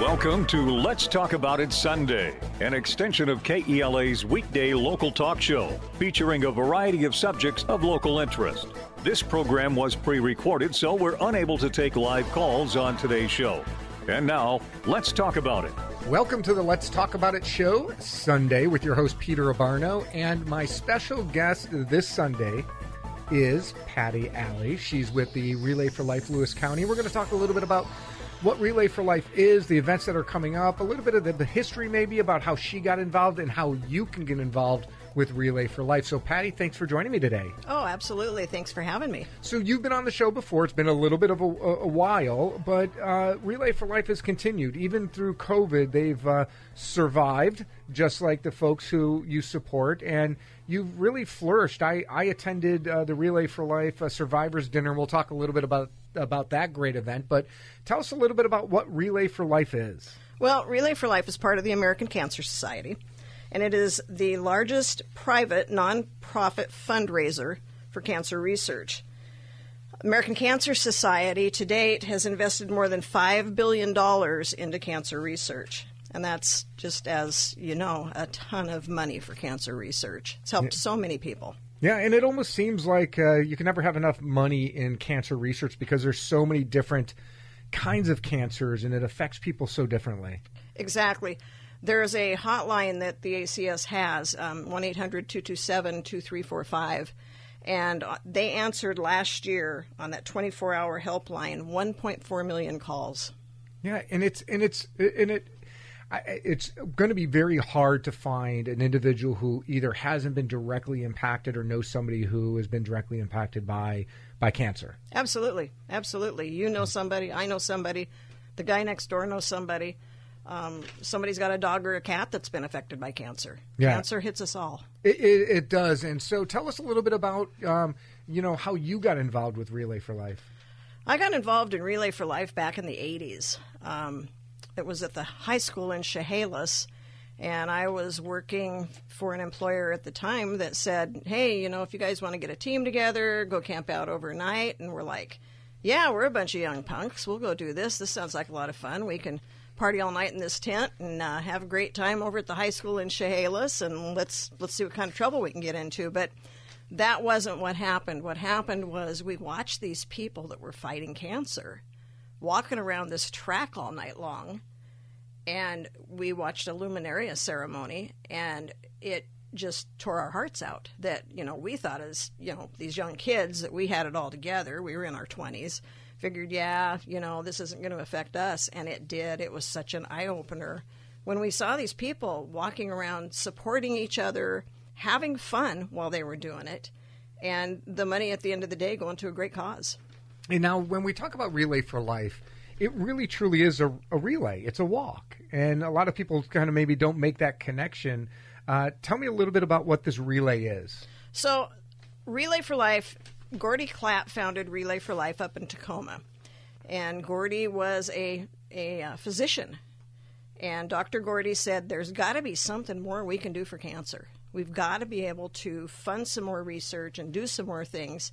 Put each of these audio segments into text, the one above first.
Welcome to Let's Talk About It Sunday, an extension of KELA's weekday local talk show featuring a variety of subjects of local interest. This program was pre recorded, so we're unable to take live calls on today's show. And now, let's talk about it. Welcome to the Let's Talk About It show, Sunday, with your host Peter Abbarno. And my special guest this Sunday is Patty Allee. She's with the Relay for Life Lewis County. We're going to talk a little bit about what Relay for Life is, the events that are coming up, a little bit of the, the, history maybe about how she got involved and how you can get involved with Relay for Life. So, Patty, thanks for joining me today. Oh, absolutely. Thanks for having me. So, you've been on the show before. It's been a little bit of a, a while, but uh, Relay for Life has continued. Even through COVID, they've uh, survived, just like the folks who you support, and you've really flourished. I, I attended uh, the Relay for Life uh, Survivors Dinner. We'll talk a little bit about, about that great event, but tell us a little bit about what Relay for Life is. Well, Relay for Life is part of the American Cancer Society and it is the largest private nonprofit fundraiser for cancer research. American Cancer Society to date has invested more than $5 billion into cancer research. And that's just as you know, a ton of money for cancer research. It's helped so many people. Yeah, and it almost seems like uh, you can never have enough money in cancer research because there's so many different kinds of cancers and it affects people so differently. Exactly. There's a hotline that the ACS has, um, 1 800 227 2345. And uh, they answered last year on that 24 hour helpline 1.4 million calls. Yeah, and it's and it's and it it's going to be very hard to find an individual who either hasn't been directly impacted or knows somebody who has been directly impacted by by cancer. Absolutely, absolutely. You know somebody, I know somebody, the guy next door knows somebody um, somebody's got a dog or a cat that's been affected by cancer. Yeah. Cancer hits us all. It, it, it does. And so tell us a little bit about, um, you know, how you got involved with Relay for Life. I got involved in Relay for Life back in the 80s. Um, it was at the high school in Chehalis. And I was working for an employer at the time that said, hey, you know, if you guys want to get a team together, go camp out overnight. And we're like, yeah, we're a bunch of young punks. We'll go do this. This sounds like a lot of fun. We can party all night in this tent and uh, have a great time over at the high school in Chehalis, and let's let's see what kind of trouble we can get into. But that wasn't what happened. What happened was we watched these people that were fighting cancer walking around this track all night long, and we watched a luminaria ceremony, and it just tore our hearts out that you know we thought as you know these young kids that we had it all together we were in our 20s figured, yeah, you know, this isn't going to affect us. And it did. It was such an eye opener when we saw these people walking around supporting each other, having fun while they were doing it, and the money at the end of the day going to a great cause. And now, when we talk about Relay for Life, it really truly is a, a relay. It's a walk. And a lot of people kind of maybe don't make that connection. Uh, tell me a little bit about what this relay is. So, Relay for Life Gordy Klatt founded Relay for Life up in Tacoma. And Gordy was a, a uh, physician. And Dr. Gordy said, There's got to be something more we can do for cancer. We've got to be able to fund some more research and do some more things.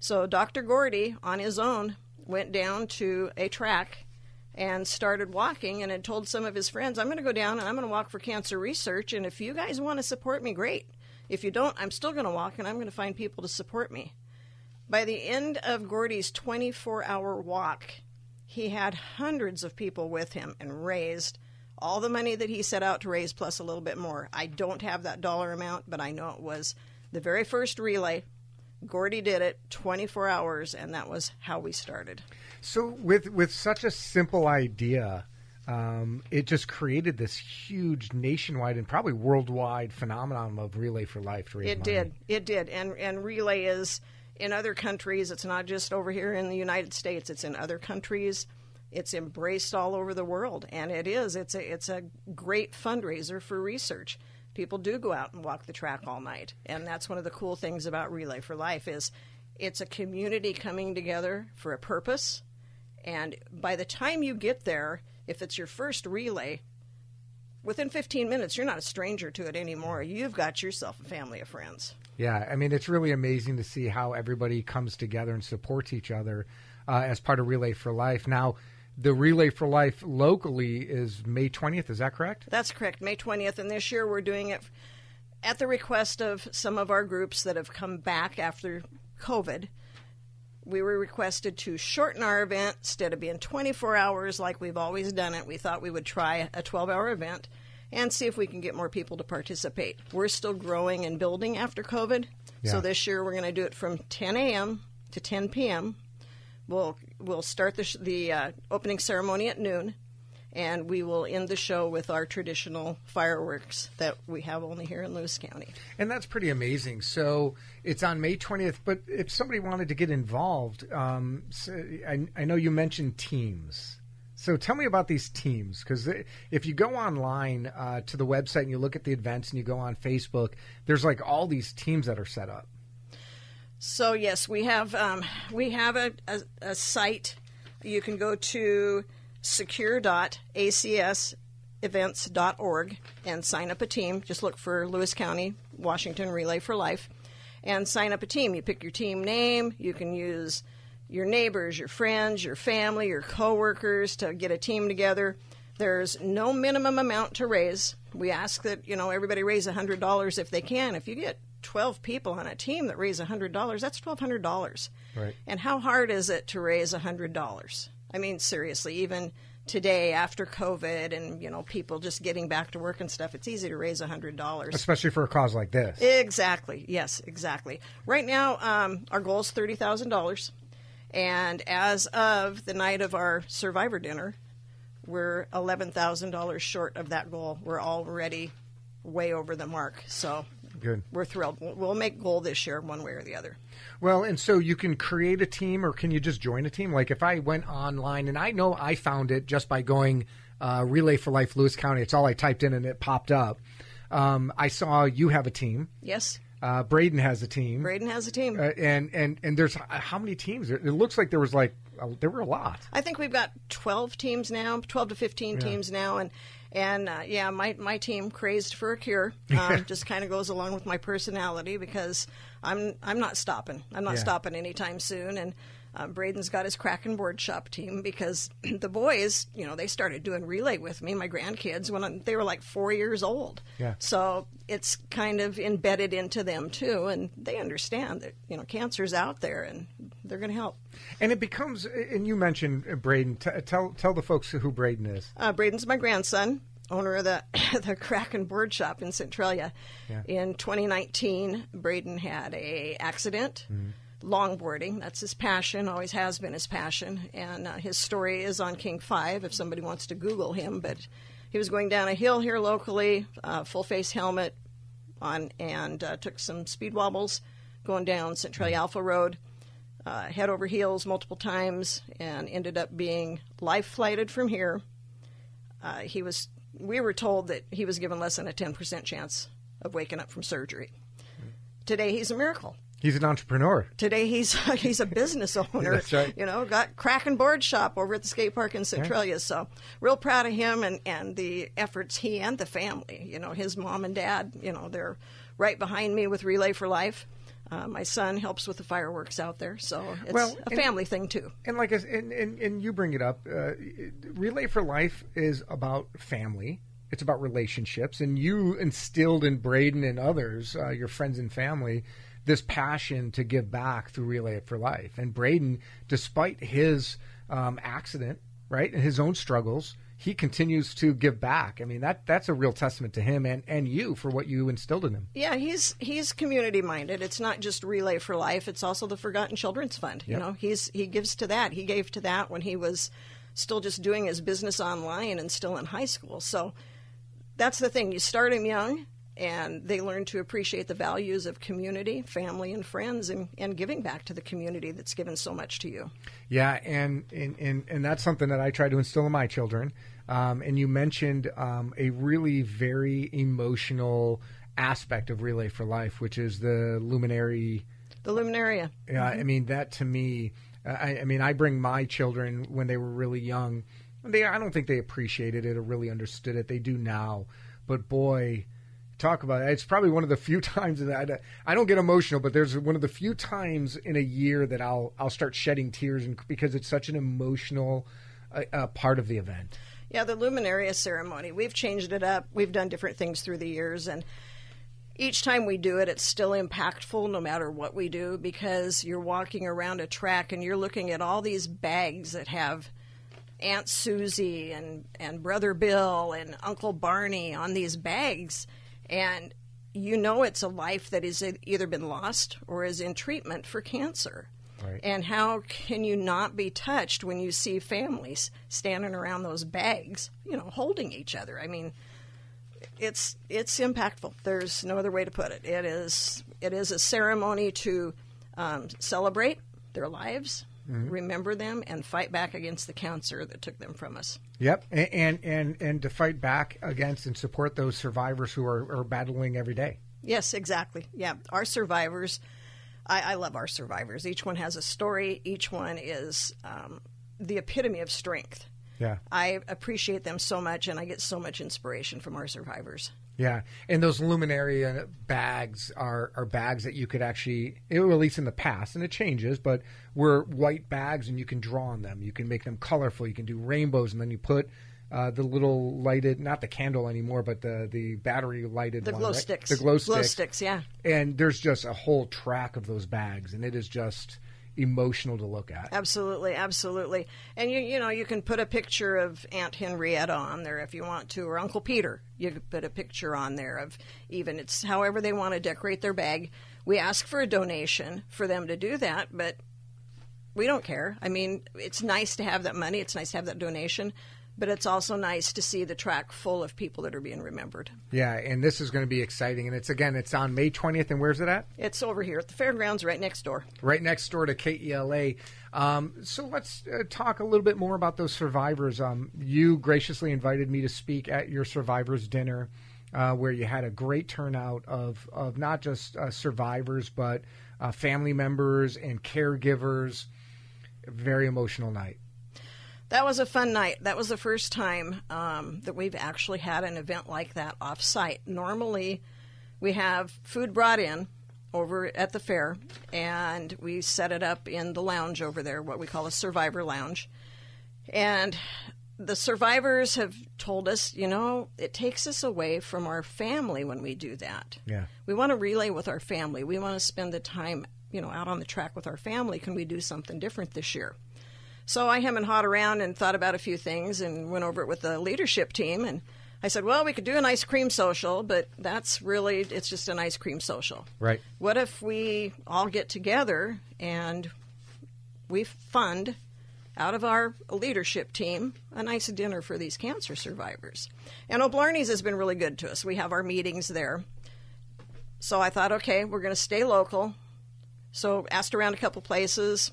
So Dr. Gordy, on his own, went down to a track and started walking and had told some of his friends, I'm going to go down and I'm going to walk for cancer research. And if you guys want to support me, great. If you don't, I'm still going to walk and I'm going to find people to support me. By the end of Gordy's 24 hour walk, he had hundreds of people with him and raised all the money that he set out to raise plus a little bit more. I don't have that dollar amount, but I know it was the very first relay. Gordy did it 24 hours, and that was how we started. So, with with such a simple idea, um, it just created this huge nationwide and probably worldwide phenomenon of Relay for Life. It money. did, it did, and and Relay is in other countries. It's not just over here in the United States. It's in other countries. It's embraced all over the world, and it is. It's a it's a great fundraiser for research. People do go out and walk the track all night, and that's one of the cool things about Relay for Life is it's a community coming together for a purpose. And by the time you get there, if it's your first relay, within 15 minutes, you're not a stranger to it anymore. You've got yourself a family of friends. Yeah, I mean, it's really amazing to see how everybody comes together and supports each other uh, as part of Relay for Life. Now, the Relay for Life locally is May 20th. Is that correct? That's correct, May 20th. And this year we're doing it at the request of some of our groups that have come back after COVID. We were requested to shorten our event instead of being 24 hours like we've always done it. We thought we would try a 12 hour event and see if we can get more people to participate. We're still growing and building after COVID. Yeah. So this year we're going to do it from 10 a.m. to 10 p.m. We'll we'll start the sh- the uh, opening ceremony at noon, and we will end the show with our traditional fireworks that we have only here in Lewis County. And that's pretty amazing. So it's on May 20th, but if somebody wanted to get involved, um, so I, I know you mentioned teams. So tell me about these teams, because if you go online uh, to the website and you look at the events and you go on Facebook, there's like all these teams that are set up. So yes, we have um, we have a, a, a site. You can go to secure.acsevents.org and sign up a team. Just look for Lewis County Washington Relay for Life and sign up a team. You pick your team name. You can use your neighbors, your friends, your family, your coworkers to get a team together. There's no minimum amount to raise. We ask that you know everybody raise hundred dollars if they can. If you get 12 people on a team that raise $100, that's $1,200. Right. And how hard is it to raise $100? I mean, seriously, even today after COVID and, you know, people just getting back to work and stuff, it's easy to raise $100. Especially for a cause like this. Exactly. Yes, exactly. Right now, um, our goal is $30,000. And as of the night of our survivor dinner, we're $11,000 short of that goal. We're already way over the mark. So Good. we're thrilled. We'll- make goal this year, one way or the other. Well, and so you can create a team, or can you just join a team? Like if I went online, and I know I found it just by going uh, Relay for Life Lewis County. It's all I typed in, and it popped up. Um, I saw you have a team. Yes, Uh, Braden has a team. Braden has a team. Uh, and and and there's uh, how many teams? It looks like there was like uh, there were a lot. I think we've got 12 teams now, 12 to 15 teams now, and and uh, yeah, my my team crazed for a cure um, just kind of goes along with my personality because I'm I'm not stopping. I'm not Yeah. stopping anytime soon, and. Uh, Braden's got his Kraken board shop team because the boys, you know, they started doing relay with me, my grandkids, when they were like four years old. Yeah. So it's kind of embedded into them too, and they understand that you know cancer's out there, and they're going to help. And it becomes. And you mentioned uh, Braden. T- tell tell the folks who Braden is. Uh, Braden's my grandson, owner of the the Kraken Board Shop in Centralia. Yeah. In 2019, Braden had a accident, longboarding. That's his passion, always has been his passion, and uh, his story is on King Five. If somebody wants to Google him, but he was going down a hill here locally, uh, full face helmet on, and uh, took some speed wobbles going down Centralia Alpha Road uh, head over heels multiple times and ended up being life flighted from here. Uh, he was. We were told that he was given less than a ten percent chance of waking up from surgery. Today he's a miracle. He's an entrepreneur. Today he's he's a business owner. That's right. You know, got Kraken Board Shop over at the skate park in Centralia. So real proud of him and and the efforts he and the family. You know, his mom and dad. You know, they're right behind me with Relay for Life. Uh, my son helps with the fireworks out there, so it's Well, a and- family thing too. And like, and, and, and you bring it up, uh, Relay for Life is about family. It's about relationships, and you instilled in Braden and others, uh, your friends and family, this passion to give back through Relay for Life. And Braden, despite his um, accident, right, and his own struggles, he continues to give back. I mean, that that's a real testament to him and, and you for what you instilled in him. Yeah, he's he's community minded. It's not just Relay for Life. It's also the Forgotten Children's Fund. You know, he's he gives to that. He gave to that when he was still just doing his business online and still in high school. So that's the thing. You start him young, and they learn to appreciate the values of community, family, and friends, and, and giving back to the community that's given so much to you. Yeah, and and, and, and that's something that I try to instill in my children. Um, and you mentioned um, a really very emotional aspect of Relay for Life, which is the luminary. The Luminaria. Yeah, I mean that to me. uh, I, I mean, I bring my children when they were really young. They, I don't think they appreciated it or really understood it. They do now, but boy, talk about it. It's probably one of the few times that I, I don't get emotional, but there's one of the few times in a year that I'll I'll start shedding tears, and because it's such an emotional a, a part of the event. Yeah, the Luminaria ceremony. We've changed it up. We've done different things through the years, and each time we do it, it's still impactful no matter what we do because you're walking around a track and you're looking at all these bags that have Aunt Susie and, and Brother Bill and Uncle Barney on these bags. And you know it's a life that has either been lost or is in treatment for cancer. Right. And how can you not be touched when you see families standing around those bags, you know, holding each other? I mean, it's it's impactful. There's no other way to put it. It is it is a ceremony to um, celebrate their lives, mm-hmm. remember them, and fight back against the cancer that took them from us. Yep, and and and, and to fight back against and support those survivors who are, are battling every day. Yes, exactly. Yeah, our survivors. I, I love our survivors. Each one has a story. Each one is um, the epitome of strength yeah. I appreciate them so much, and I get so much inspiration from our survivors. Yeah, and those Luminaria bags are, are bags that you could actually, at least in the past, and it changes, but were white bags, and you can draw on them. You can make them colorful. You can do rainbows, and then you put uh, the little lighted, not the candle anymore, but the the battery lighted the one, glow right? sticks, the glow sticks, glow sticks, yeah. And there's just a whole track of those bags, and it is just emotional to look at. Absolutely, absolutely. And you you know you can put a picture of Aunt Henrietta on there if you want to, or Uncle Peter. You could put a picture on there of even it's however they want to decorate their bag. We ask for a donation for them to do that, but we don't care. I mean, it's nice to have that money. It's nice to have that donation but it's also nice to see the track full of people that are being remembered. Yeah, and this is going to be exciting. And it's again, it's on May 20th. And where's it at? It's over here at the fairgrounds, right next door. Right next door to KELA. Um, so let's uh, talk a little bit more about those survivors. Um, you graciously invited me to speak at your survivors dinner. Uh, where you had a great turnout of, of not just uh, survivors, but uh, family members and caregivers. Very emotional night. That was a fun night. That was the first time um, that we've actually had an event like that off site. Normally, we have food brought in over at the fair, and we set it up in the lounge over there, what we call a survivor lounge. And the survivors have told us, you know, it takes us away from our family when we do that. Yeah. We want to relay with our family. We want to spend the time, you know, out on the track with our family. Can we do something different this year? So I hem and hawed around and thought about a few things and went over it with the leadership team. And I said, well, we could do an ice cream social, but that's really, it's just an ice cream social. Right. What if we all get together and we fund out of our leadership team a nice dinner for these cancer survivors? And O'Blarney's has been really good to us. We have our meetings there. So I thought, okay, we're going to stay local. So asked around a couple places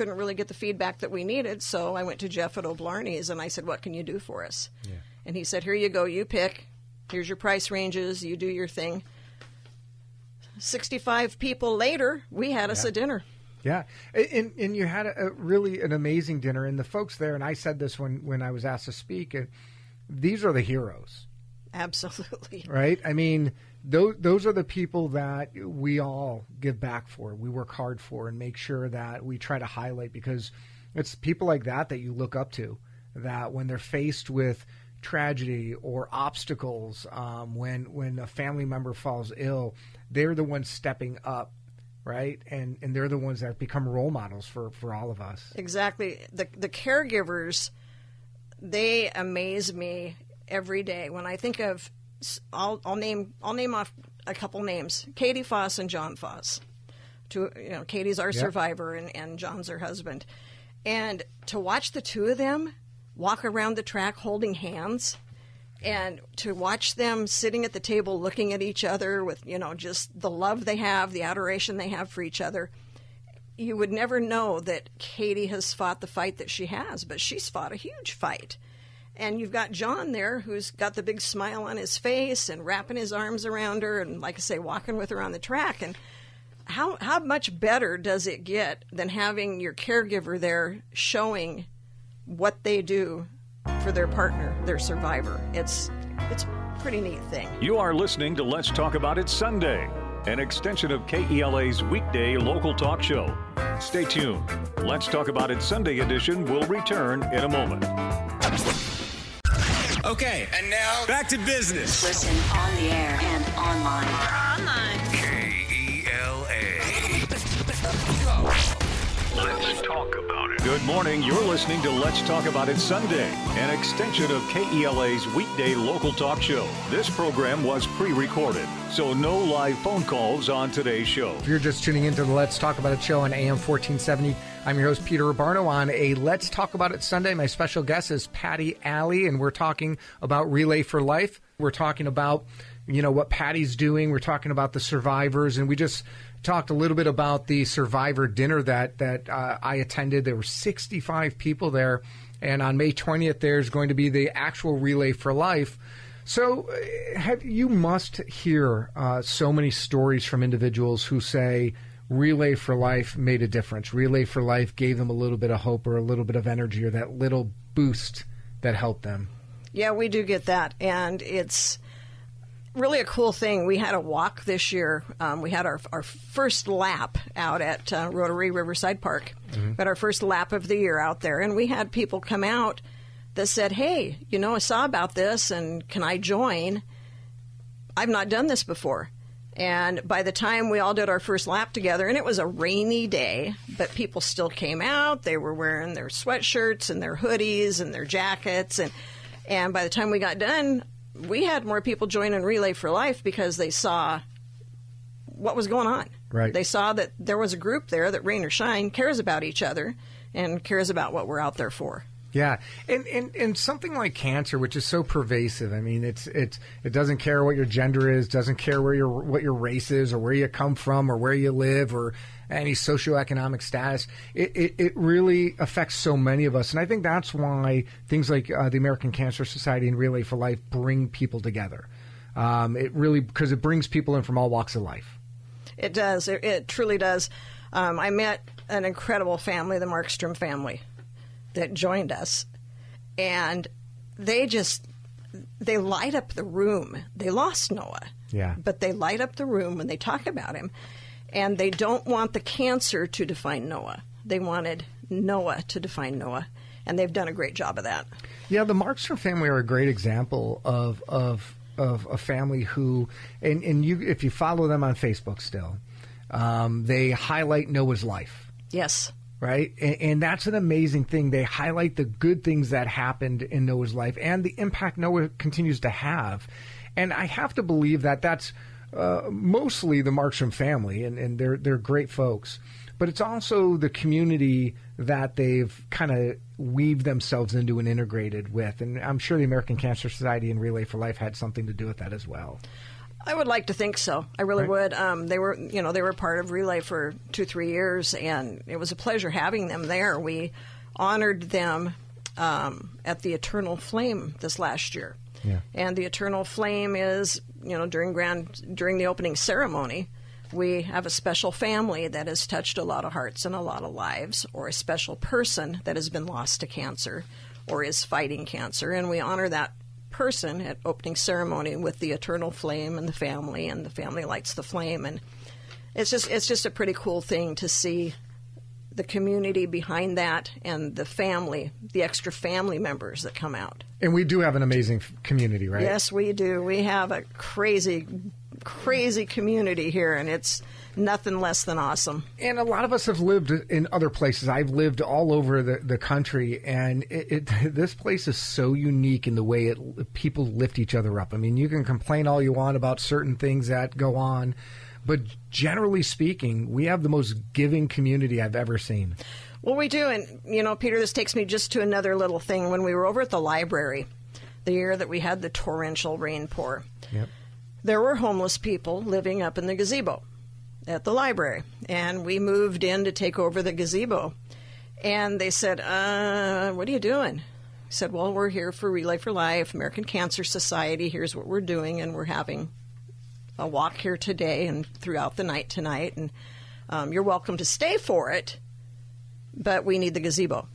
couldn't really get the feedback that we needed. So I went to Jeff at O'Blarney's and I said, "What can you do for us?" Yeah. And he said, "Here you go. You pick. Here's your price ranges. You do your thing." Sixty-five people later, we had us a dinner. Yeah, and and you had a, a, really an amazing dinner, and the folks there, and I said this when when I was asked to speak. And these are the heroes. Absolutely. Right. I mean, those those are the people that we all give back for. We work hard for and make sure that we try to highlight because it's people like that that you look up to. That when they're faced with tragedy or obstacles, um, when when a family member falls ill, they're the ones stepping up right? And and they're the ones that become role models for for all of us. Exactly. The the caregivers they amaze me every day when I think of I'll, I'll name I'll name off a couple names: Katie Foss and John Foss. To you know, Katie's our yep. survivor, and, and John's her husband. And to watch the two of them walk around the track holding hands, and to watch them sitting at the table looking at each other with you know just the love they have, the adoration they have for each other. You would never know that Katie has fought the fight that she has, but she's fought a huge fight and you've got John there who's got the big smile on his face and wrapping his arms around her and, like I say, walking with her on the track. And how, how much better does it get than having your caregiver there showing what they do for their partner, their survivor? It's, it's a pretty neat thing. You are listening to Let's Talk About It Sunday. an extension of KELA's weekday local talk show. Stay tuned. Let's Talk About It Sunday edition will return in a moment. Okay, and now back to business. Listen on the air and online. Online. KELA. Let's talk about it. Good morning. You're listening to Let's Talk About It Sunday, an extension of KELA's weekday local talk show. This program was pre recorded, so no live phone calls on today's show. If you're just tuning into the Let's Talk About It show on AM 1470, I'm your host, Peter Abbarno. On a Let's Talk About It Sunday, my special guest is Patty Allee, and we're talking about Relay for Life. We're talking about, you know, what Patty's doing. We're talking about the survivors, and we just talked a little bit about the survivor dinner that that uh, I attended. There were 65 people there, and on May 20th, there's going to be the actual Relay for Life. So, uh, have, you must hear uh, so many stories from individuals who say Relay for Life made a difference. Relay for Life gave them a little bit of hope or a little bit of energy or that little boost that helped them. Yeah, we do get that, and it's really a cool thing. We had a walk this year. Um, we had our our first lap out at uh, Rotary Riverside Park. Mm-hmm. But our first lap of the year out there, and we had people come out that said, "Hey, you know, I saw about this, and can I join? I've not done this before." And by the time we all did our first lap together, and it was a rainy day, but people still came out. They were wearing their sweatshirts and their hoodies and their jackets, and and by the time we got done, we had more people join in Relay for Life because they saw what was going on. Right. They saw that there was a group there that rain or shine cares about each other and cares about what we're out there for. Yeah, and, and and something like cancer, which is so pervasive. I mean, it's it's it doesn't care what your gender is, doesn't care where your what your race is, or where you come from, or where you live, or any socioeconomic status. It it, it really affects so many of us, and I think that's why things like uh, the American Cancer Society and Relay for Life bring people together. Um, it really because it brings people in from all walks of life. It does. It, it truly does. Um, I met an incredible family, the Markstrom family, that joined us, and they just they light up the room. They lost Noah, Yeah. but they light up the room when they talk about him, and they don't want the cancer to define Noah. They wanted Noah to define Noah, and they've done a great job of that. Yeah, the Markstrom family are a great example of of of a family who, and and you if you follow them on Facebook still, um, they highlight Noah's life, Yes. Right? And, and that's an amazing thing. They highlight the good things that happened in Noah's life and the impact Noah continues to have. And I have to believe that that's uh, mostly the Markstrom family, and, and they're they're great folks. But it's also the community that they've kind of weaved themselves into and integrated with. And I'm sure the American Cancer Society and Relay for Life had something to do with that as well. I would like to think so. I really Right. would. Um, they were, you know, they were part of Relay for two, three years, and it was a pleasure having them there. We honored them um, at the Eternal Flame this last year, Yeah. and the Eternal Flame is, you know, during grand during the opening ceremony, we have a special family that has touched a lot of hearts and a lot of lives, or a special person that has been lost to cancer or is fighting cancer, and we honor that person at opening ceremony with the eternal flame and the family and the family lights the flame. And it's just it's just a pretty cool thing to see the community behind that and the family the extra family members that come out. And we do have an amazing community, right? yes we do. We have a crazy crazy community here and it's nothing less than awesome And a lot of us have lived in other places. I've lived all over the, the country, and it, it, this place is so unique in the way it people lift each other up. I mean, you can complain all you want about certain things that go on, but generally speaking, we have the most giving community I've ever seen. Well, we do. And, you know, Peter, this takes me just to another little thing. When we were over at the library, the year that we had the torrential rain pour, Yep. there were homeless people living up in the gazebo at the library. And we moved in to take over the gazebo. And they said, uh, What are you doing? I said, Well, we're here for Relay for Life, American Cancer Society. Here's what we're doing. And we're having a walk here today and throughout the night tonight. And um, you're welcome to stay for it, but we need the gazebo.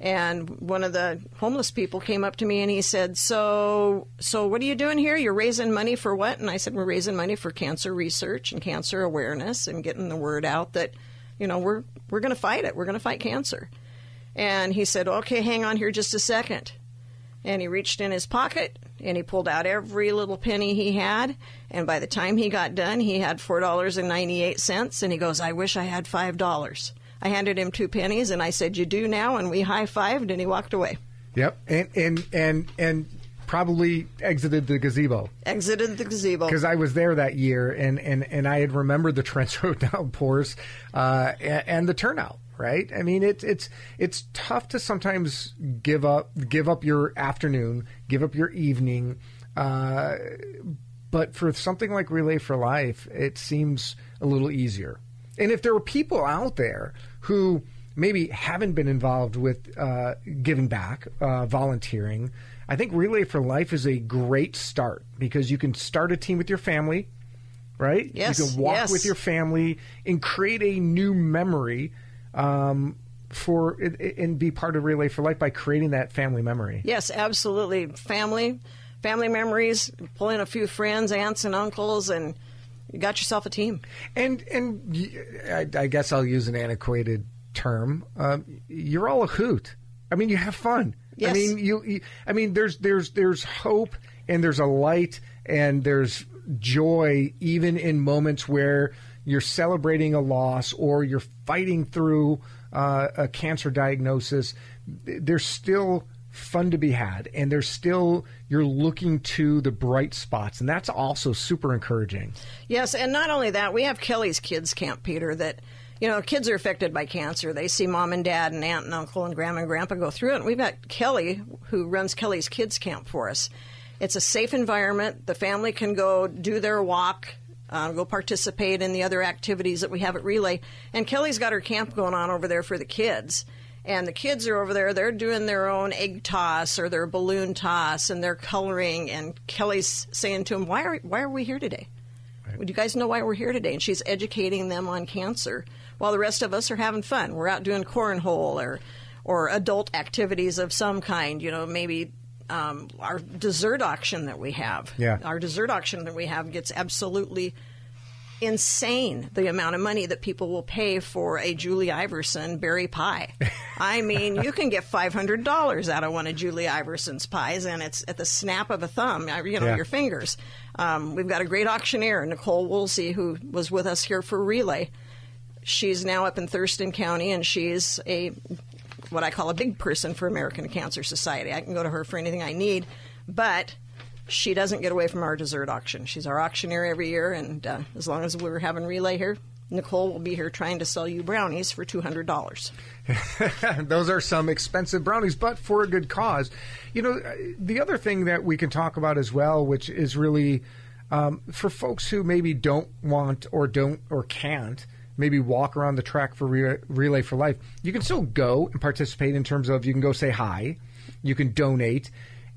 And one of the homeless people came up to me and he said, "So, so what are you doing here? You're raising money for what?" And I said, "We're raising money for cancer research and cancer awareness and getting the word out that, you know, we're we're going to fight it. We're going to fight cancer." And he said, "Okay, hang on here just a second. And he reached in his pocket and he pulled out every little penny he had. And by the time he got done, he had four dollars and he goes, "I wish I had five dollars." I handed him two pennies and I said, "You do now," and we high fived and he walked away. Yep, and and and and probably exited the gazebo Exited the gazebo. because I was there that year, and and and I had remembered the trench road downpours uh, and, and the turnout. Right? I mean, it's it's it's tough to sometimes give up give up your afternoon, give up your evening. Uh, but for something like Relay for Life, it seems a little easier. And if there were people out there who maybe haven't been involved with uh, giving back, uh, volunteering, I think Relay for Life is a great start because you can start a team with your family, right? Yes, You can walk yes. with your family and create a new memory um, for and be part of Relay for Life by creating that family memory. Yes, absolutely. Family, family memories. Pull in a few friends, aunts and uncles, and you got yourself a team. And and I, I guess I'll use an antiquated term. Um, you're all a hoot. I mean, you have fun. Yes. I mean, you, you. I mean, there's there's there's hope and there's a light and there's joy even in moments where you're celebrating a loss or you're fighting through uh, a cancer diagnosis. There's still fun to be had and there's still you're looking to the bright spots and that's also super encouraging Yes, and not only that, we have Kelly's Kids Camp, Peter, that, you know, kids are affected by cancer. They see mom and dad and aunt and uncle and grandma and grandpa go through it. And we've got Kelly, who runs Kelly's Kids Camp for us. It's a safe environment. The family can go do their walk, uh, go participate in the other activities that we have at Relay. And Kelly's got her camp going on over there for the kids. And the kids are over there, they're doing their own egg toss or their balloon toss and they're coloring. And Kelly's saying to them, Why are, why are we here today? Would you guys know why we're here today? And she's educating them on cancer while the rest of us are having fun. We're out doing cornhole or, or adult activities of some kind, you know, maybe. Um, our dessert auction that we have, Yeah. our dessert auction that we have gets absolutely insane the amount of money that people will pay for a Julie Iverson berry pie. I mean, you can get five hundred dollars out of one of Julie Iverson's pies, and it's at the snap of a thumb, uh, you know, Yeah. your fingers. Um, we've got a great auctioneer, Nicole Woolsey, who was with us here for Relay. She's now up in Thurston County, and she's a what I call a big person for American Cancer Society. I can go to her for anything I need, but she doesn't get away from our dessert auction. She's our auctioneer every year, and uh, as long as we're having relay here, Nicole will be here trying to sell you brownies for two hundred dollars. Those are some expensive brownies, but for a good cause. You know, the other thing that we can talk about as well, which is really um, for folks who maybe don't want or don't or can't maybe walk around the track for Re- Relay for Life, you can still go and participate in terms of you can go say hi, you can donate.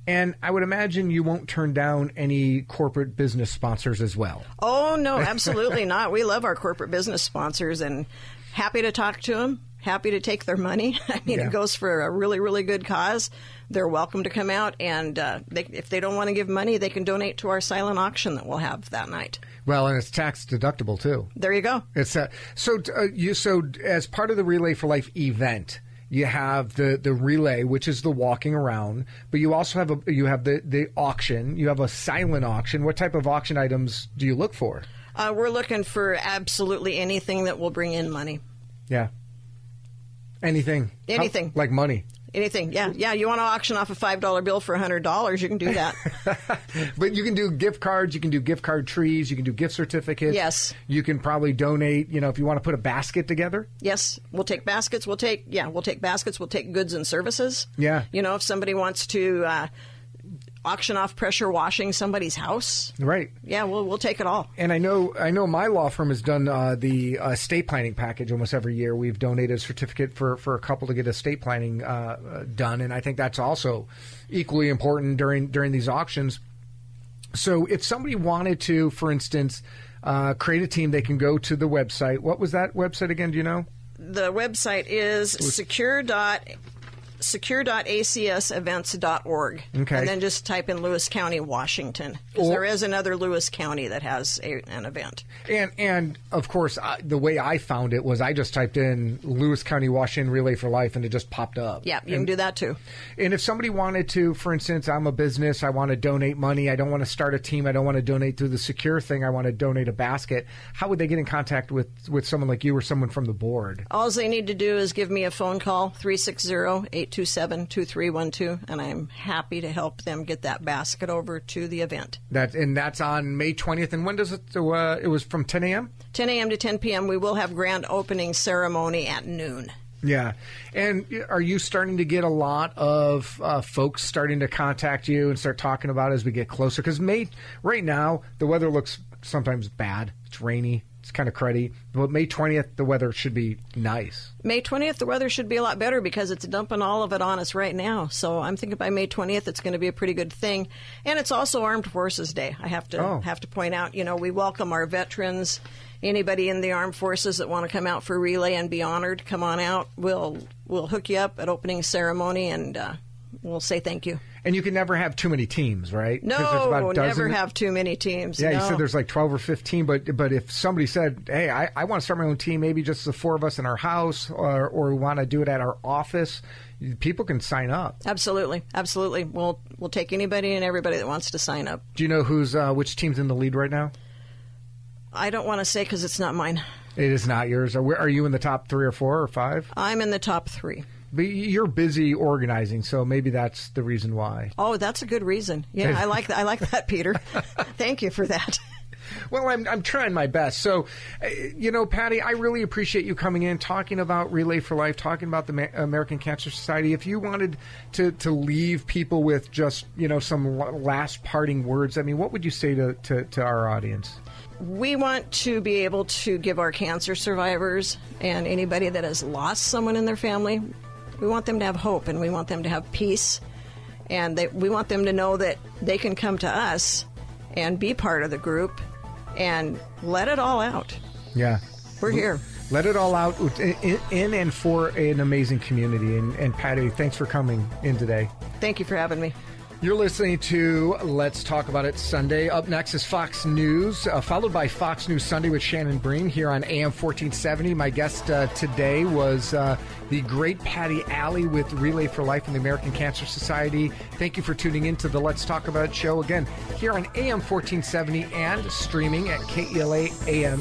And I would imagine you won't turn down any corporate business sponsors as well. Oh no, absolutely not. We love our corporate business sponsors and happy to talk to them. Happy to take their money. I mean, Yeah. it goes for a really, really good cause. They're welcome to come out, and uh, they, if they don't want to give money, they can donate to our silent auction that we'll have that night. Well, and it's tax deductible too. There you go. It's uh, so uh, you so as part of the Relay for Life event, you have the the relay, which is the walking around, but you also have a you have the the auction. You have a silent auction. What type of auction items do you look for? Uh, we're looking for absolutely anything that will bring in money. Yeah, anything, How- Anything. like money. Anything, yeah, yeah. You want to auction off a five dollar bill for a hundred dollars? You can do that. But you can do gift cards, you can do gift card trees, you can do gift certificates. Yes. You can probably donate, you know, if you want to put a basket together. yes, we'll take baskets. We'll take yeah, we'll take baskets. We'll take goods and services. Yeah. You know, if somebody wants to uh, auction off pressure washing somebody's house, Right. yeah, we'll we'll take it all. And I know I know my law firm has done uh, the uh, estate planning package almost every year. We've donated a certificate for, for a couple to get estate planning uh, done, and I think that's also equally important during during these auctions. So if somebody wanted to, for instance, uh, create a team, they can go to the website. What was that website again? Do you know? The website is secure dot secure.acsevents.org. Okay. And then just type in Lewis County, Washington. Because there is another Lewis County that has a, an event. And and of course, I, the way I found it was I just typed in Lewis County Washington Relay for Life, and it just popped up. Yeah, you can do that too. And if somebody wanted to, for instance, I'm a business, I want to donate money, I don't want to start a team, I don't want to donate through the secure thing, I want to donate a basket. How would they get in contact with with someone like you or someone from the board? All they need to do is give me a phone call, 360 827 2312, and I'm happy to help them get that basket over to the event. That and that's on May 20th. And when does it? Uh, it was from 10 a.m. 10 a.m. to 10 p.m. We will have grand opening ceremony at noon. Yeah. And are you starting to get a lot of uh, folks starting to contact you and start talking about it as we get closer? Because May, right now, the weather looks sometimes bad. It's rainy. It's kind of cruddy. But May 20th, the weather should be nice. May 20th, the weather should be a lot better because it's dumping all of it on us right now. So I'm thinking by May 20th, it's going to be a pretty good thing. And it's also Armed Forces Day. I have to Oh. have to point out, you know, we welcome our veterans. Anybody in the armed forces that want to come out for relay and be honored, come on out. We'll we'll hook you up at opening ceremony and uh, we'll say thank you. And you can never have too many teams, right? No, never have too many teams. Yeah, you said there's like 12 or 15, but but if somebody said, hey, I, I want to start my own team, maybe just the four of us in our house, or, or we want to do it at our office, people can sign up. Absolutely, absolutely. We'll we'll take anybody and everybody that wants to sign up. Do you know who's uh, which team's in the lead right now? I don't want to say because it's not mine. It is not yours. Are, we- are you in the top three or four or five? I'm in the top three. But you're busy organizing, so maybe that's the reason why. Oh, that's a good reason. Yeah, I like that. I like that, Peter. Thank you for that. Well, I'm, I'm trying my best. So, uh, you know, Patty, I really appreciate you coming in, talking about Relay for Life, talking about the Ma- American Cancer Society. If you wanted to, to leave people with just, you know, some last parting words, I mean, what would you say to, to, to our audience? We want to be able to give our cancer survivors and anybody that has lost someone in their family, we want them to have hope and we want them to have peace. And they, we want them to know that they can come to us and be part of the group and let it all out. Yeah. We're here. Let it all out in, in and for an amazing community. And, and Patty, thanks for coming in today. Thank you for having me. You're listening to Let's Talk About It Sunday. Up next is Fox News, uh, followed by Fox News Sunday with Shannon Bream here on AM 1470. My guest uh, today was uh, the great Patty Allee with Relay for Life and the American Cancer Society. Thank you for tuning in to the Let's Talk About It show again here on AM 1470 and streaming at KELAAM.com.